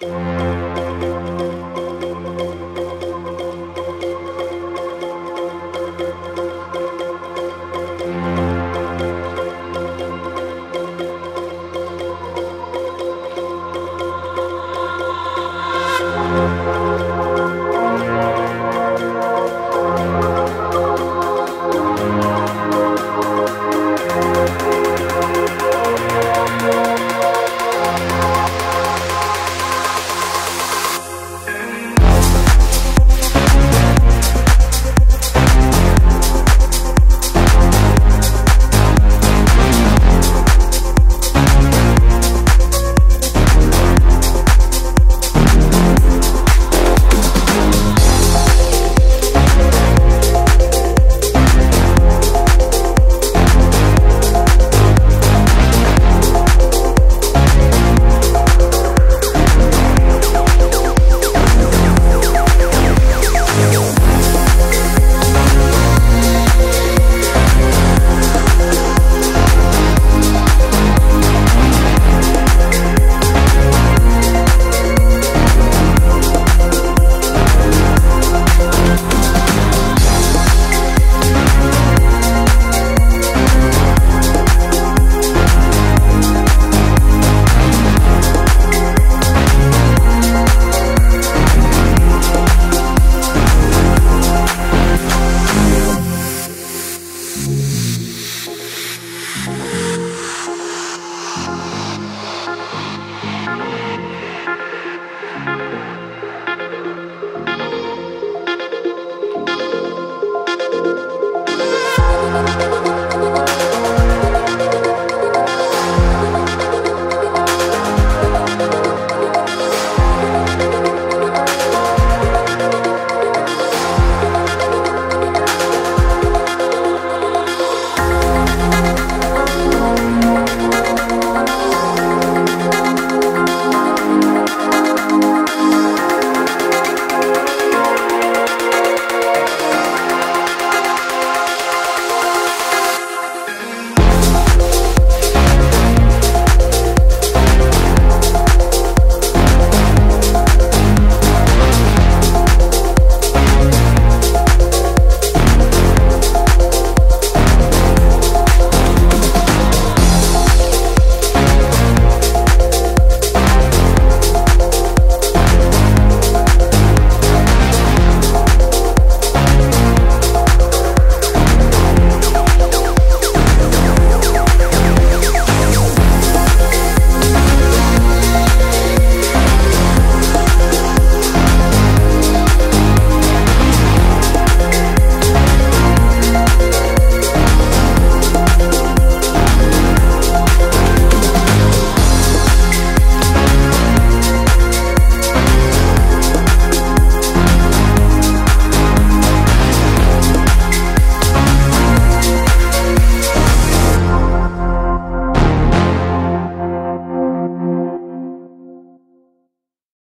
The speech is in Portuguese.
Música